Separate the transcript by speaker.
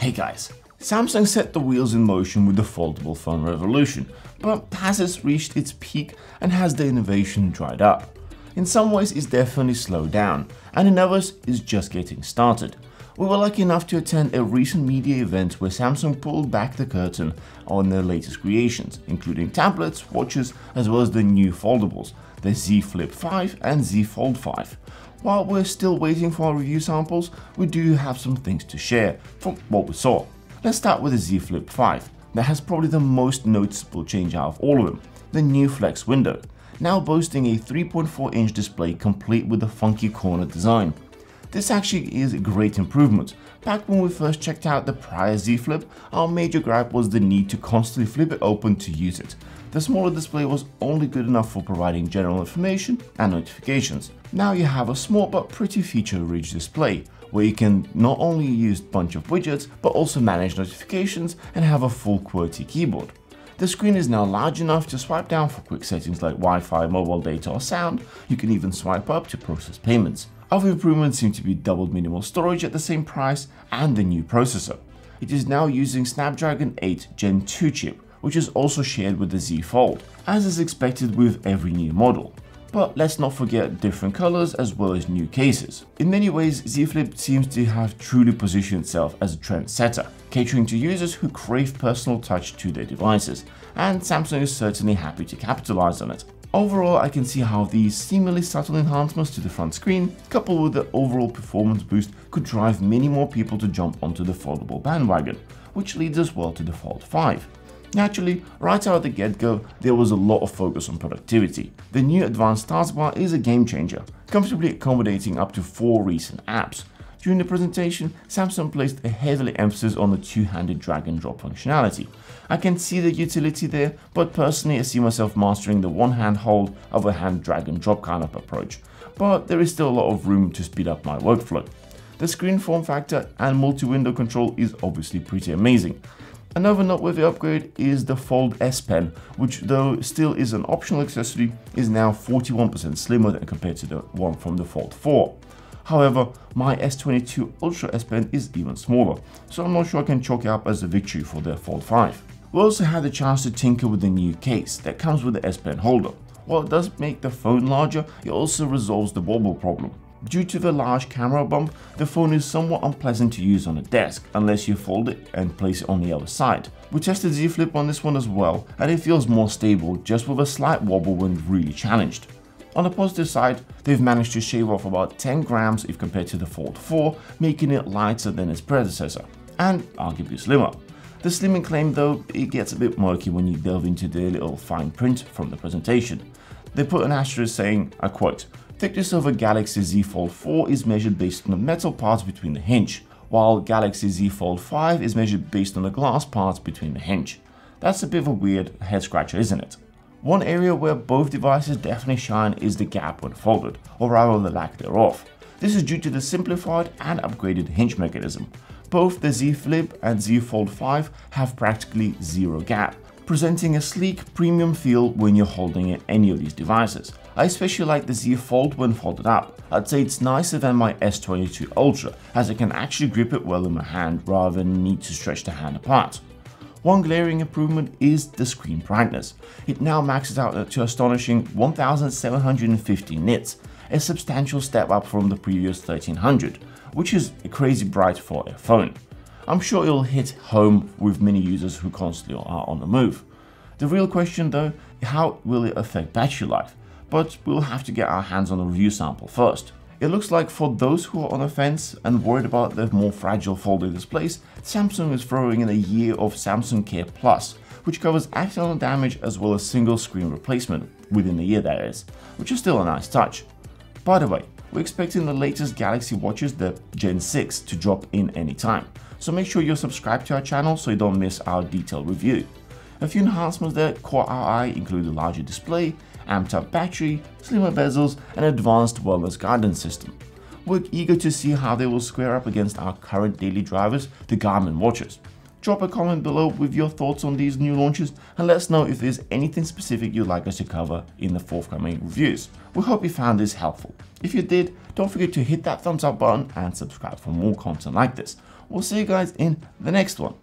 Speaker 1: Hey guys, Samsung set the wheels in motion with the foldable phone revolution, but has it reached its peak and has the innovation dried up? In some ways it's definitely slowed down, and in others it's just getting started. We were lucky enough to attend a recent media event where Samsung pulled back the curtain on their latest creations, including tablets, watches, as well as the new foldables, the Z Flip 5 and Z Fold 5. While we're still waiting for our review samples, we do have some things to share from what we saw. Let's start with the Z Flip 5, that has probably the most noticeable change out of all of them, the new flex window, now boasting a 3.4 inch display complete with a funky corner design. This actually is a great improvement. Back when we first checked out the prior Z Flip, our major gripe was the need to constantly flip it open to use it. The smaller display was only good enough for providing general information and notifications. Now you have a small but pretty feature-rich display, where you can not only use a bunch of widgets, but also manage notifications and have a full QWERTY keyboard. The screen is now large enough to swipe down for quick settings like Wi-Fi, mobile data or sound. You can even swipe up to process payments. Other improvements seem to be doubled minimal storage at the same price and the new processor. It is now using Snapdragon 8 Gen 2 chip, which is also shared with the Z Fold, as is expected with every new model. But let's not forget different colors as well as new cases. In many ways, Z Flip seems to have truly positioned itself as a trendsetter, catering to users who crave personal touch to their devices, and Samsung is certainly happy to capitalize on it. Overall, I can see how these seemingly subtle enhancements to the front screen, coupled with the overall performance boost, could drive many more people to jump onto the foldable bandwagon, which leads us well to the Fold 5. Naturally, right out of the get-go, there was a lot of focus on productivity. The new advanced taskbar is a game changer, comfortably accommodating up to four recent apps. During the presentation, Samsung placed a heavily emphasis on the two-handed drag and drop functionality. I can see the utility there, but personally I see myself mastering the one-hand hold, other hand drag and drop kind of approach. But there is still a lot of room to speed up my workflow. The screen form factor and multi-window control is obviously pretty amazing. Another noteworthy upgrade is the Fold S Pen, which though still is an optional accessory, is now 41% slimmer than compared to the one from the Fold 4. However, my S22 Ultra S Pen is even smaller, so I'm not sure I can chalk it up as a victory for the Fold 5. We also had the chance to tinker with the new case that comes with the S Pen holder. While it does make the phone larger, it also resolves the wobble problem. Due to the large camera bump, the phone is somewhat unpleasant to use on a desk unless you fold it and place it on the other side. We tested Z Flip on this one as well and it feels more stable just with a slight wobble when really challenged. On the positive side, they've managed to shave off about 10 grams if compared to the Fold 4, making it lighter than its predecessor, and arguably slimmer. The slimming claim though, it gets a bit murky when you delve into the little fine print from the presentation. They put an asterisk saying, I quote, Thickness of a Galaxy Z Fold 4 is measured based on the metal parts between the hinge, while Galaxy Z Fold 5 is measured based on the glass parts between the hinge. That's a bit of a weird head scratcher, isn't it? One area where both devices definitely shine is the gap when folded, or rather the lack thereof. This is due to the simplified and upgraded hinge mechanism. Both the Z Flip and Z Fold 5 have practically zero gap, presenting a sleek premium feel when you're holding any of these devices. I especially like the Z Fold when folded up. I'd say it's nicer than my S22 Ultra as I can actually grip it well in my hand rather than need to stretch the hand apart. One glaring improvement is the screen brightness. It now maxes out to astonishing 1750 nits, a substantial step up from the previous 1300, which is crazy bright for a phone. I'm sure it'll hit home with many users who constantly are on the move. The real question though, how will it affect battery life? But we'll have to get our hands on a review sample first. It looks like for those who are on the fence and worried about the more fragile folded displays, Samsung is throwing in a year of Samsung Care Plus, which covers accidental damage as well as single screen replacement, within the year that is, which is still a nice touch. By the way, we're expecting the latest Galaxy watches, the Gen 6, to drop in anytime, so make sure you're subscribed to our channel so you don't miss our detailed review. A few enhancements that caught our eye include a larger display, amped up battery, slimmer bezels, and advanced wellness guidance system. We're eager to see how they will square up against our current daily drivers, the Garmin watches. Drop a comment below with your thoughts on these new launches and let us know if there's anything specific you'd like us to cover in the forthcoming reviews. We hope you found this helpful. If you did, don't forget to hit that thumbs up button and subscribe for more content like this. we'll see you guys in the next one.